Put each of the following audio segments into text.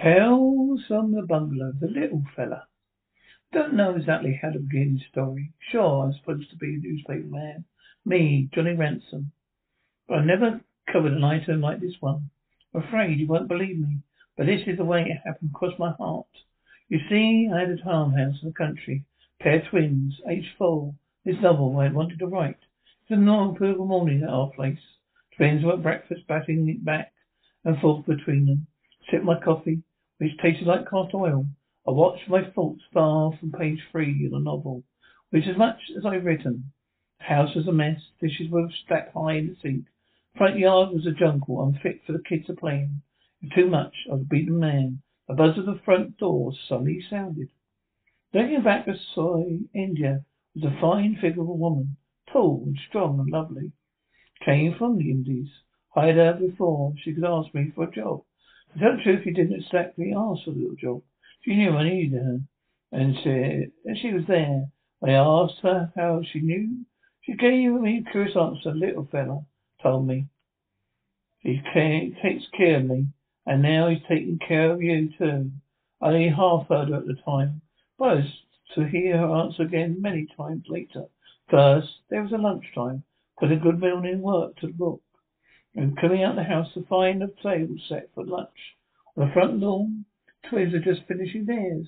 Tales from the bungalow. The little fella. Don't know exactly how to begin the story. Sure, I'm supposed to be a newspaper man. Me, Johnny Ransom. But I've never covered an item like this one. I'm afraid you won't believe me, but this is the way it happened my heart. You see, I had a farmhouse in the country. Pair of twins, aged four. This novel I wanted to write. It was a normal beautiful morning at our place. Twins were at breakfast, batting it back and forth between them. Sipped my coffee, which tasted like cast oil. I watched my thoughts far from page three of the novel, which as much as I've written. The house was a mess. Dishes were stacked high in the sink. Front yard was a jungle, unfit for the kids to play in. If too much, I was a beaten man. The buzz of the front door suddenly sounded. Looking back I saw India was a fine figure of a woman, tall and strong and lovely. Came from the Indies. Hired her before she could ask me for a job. To tell the truth, she didn't exactly ask for the little job. She knew I needed her, and she, and she was there. I asked her how she knew. She gave me a curious answer. Little fella told me. He takes care of me, and now he's taking care of you too. I only half heard her at the time, but I was to hear her answer again many times later. First, there was a lunchtime. Put a good morning work to book. And coming out the house to find the table set for lunch. On the front lawn, twins are just finishing theirs.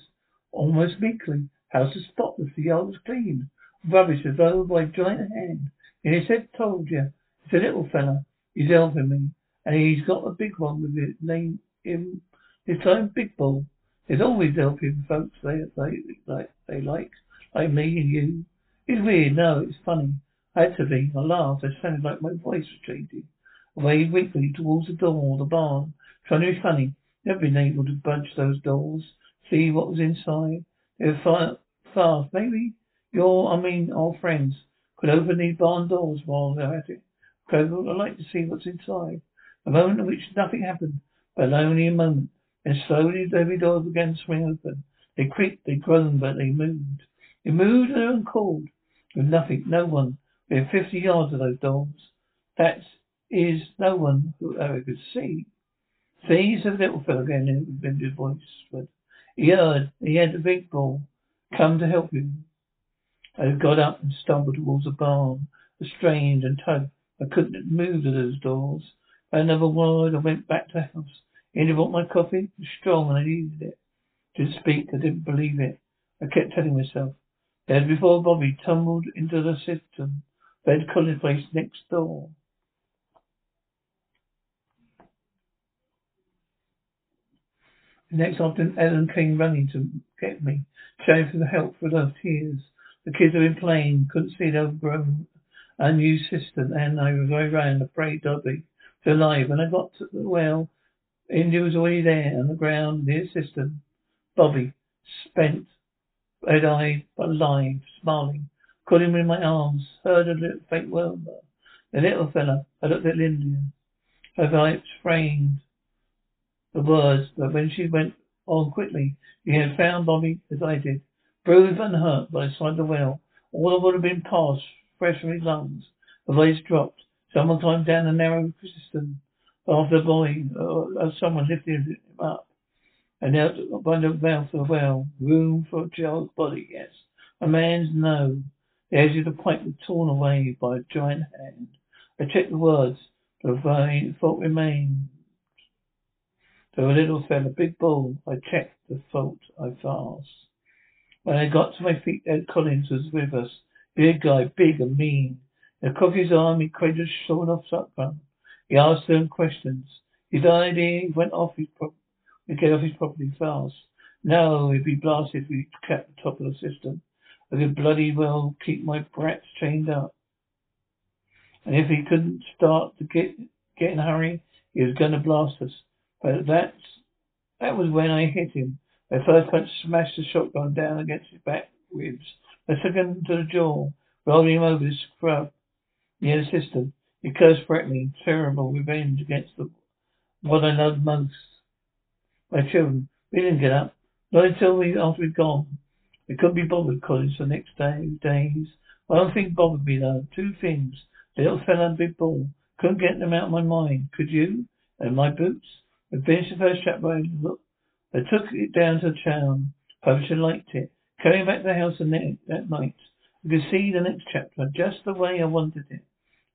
Almost meekly. House is spotless. The yard was clean. Rubbish as though by a giant hand. And he said, told you. It's a little fella. He's helping me. And he's got a big one with it. Name him his own big ball. He's always helping folks they, they, like, they like. Like me and you. It's weird. No, it's funny. I had to be. I laughed. It sounded like my voice was changing. Waved weakly towards the door of the barn, trying to be funny. Never been able to budge those doors, see what was inside. They were far, fast. Maybe your, I mean, old friends could open these barn doors while they're at it. I'd like to see what's inside. A moment in which nothing happened, but only a moment. Then slowly every doors began to swing open. They creaked, they groaned, but they moved. They moved and called. With nothing, no one. Within fifty yards of those doors. That is no one who ever could see. See, said the little fellow again in bended voice. But he heard, he had a big ball. Come to help you. I got up and stumbled towards the barn. Strained and tugged. I couldn't move to those doors. By another word, I went back to the house. India brought my coffee. It was strong and I needed it. Didn't speak. I didn't believe it. I kept telling myself. Then before Bobby tumbled into the cistern. Ed Collins place next door. The next afternoon, Ellen came running to get me, shouting for the help with her tears. The kids had been playing, couldn't see the overgrown, unused cistern, and I was going round, afraid Bobby was alive. When I got to the well, India was already there on the ground near the cistern. Bobby, spent, red-eyed, but alive, smiling, caught him in my arms, heard a little faint murmur. The little fella, I looked at India. Her lips framed the words, but when she went on quickly, he had found Bobby as I did, bruised and hurt by the side of the well. All that would have been passed fresh from his lungs. The voice dropped. Someone climbed down the narrow cistern after the boy, uh, as someone lifted him up. And out by the mouth of the well, room for a child's body, yes. A man's no. The edge of the pipe was torn away by a giant hand. I checked the words, but the thought remained. To a little fella, big ball, I checked the fault I fast. When I got to my feet, Ed Collins was with us. Big guy, big and mean. In the his arm, he cradled a short off shotgun. He asked them questions. He here, he went off his pro- he get off his property fast. No, he'd be blasted if we kept the top of the cistern. I could bloody well keep my brats chained up. And if he couldn't start to get get in a hurry, he was gonna blast us. But that's, that was when I hit him. My first punch smashed the shotgun down against his back ribs. My second to the jaw, rolling him over the scrub near the cistern. He cursed threatening, terrible revenge against the, what I loved most. My children. We didn't get up. Not until we, after we'd gone. We couldn't be bothered, Collins, the next day, days. One thing bothered me though. Two things. The little fella and big ball. Couldn't get them out of my mind. Could you? And my boots? I finished the first chapter. Looked, I took it down to the town. Publisher liked it. Coming back to the house that, night, I could see the next chapter just the way I wanted it.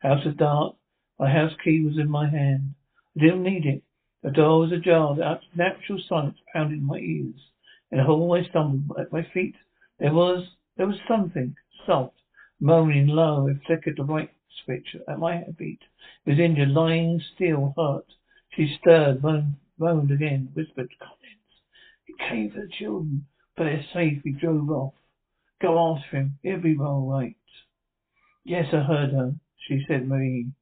House was dark. My house key was in my hand. I didn't need it. The door was ajar. The natural silence pounded in my ears. In the hallway, I stumbled at my feet. There was there was something soft, moaning low. It flickered the right switch at my feet. It was injured, lying still, hurt. She stirred, moaned, moaned again, whispered, Collins. It came for the children, but they're safe. He drove off. Go after him. He'll be all right. Yes, I heard her, she said, Marie.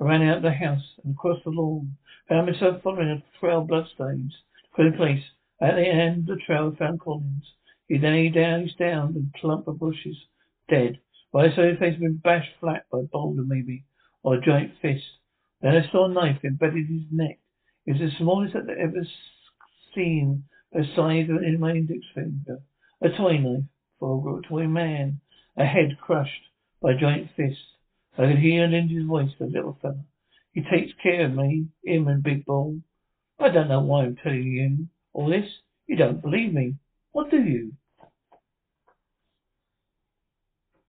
I ran out of the house and across the lawn. Found myself following a trail of bloodstains. Put the place. At the end of the trail, I found Collins. He lay down, he's down in a clump of bushes, dead. Saw his face had been bashed flat by a boulder, maybe, or a giant fist. Then I saw a knife embedded in his neck. It was the smallest I'd ever seen, the size of in my index finger. A toy knife for a toy man. A head crushed by giant fist. I could hear Lindy's voice, the little fella. He takes care of me, him and Big Bull. I don't know why I'm telling you all this. You don't believe me. What do you?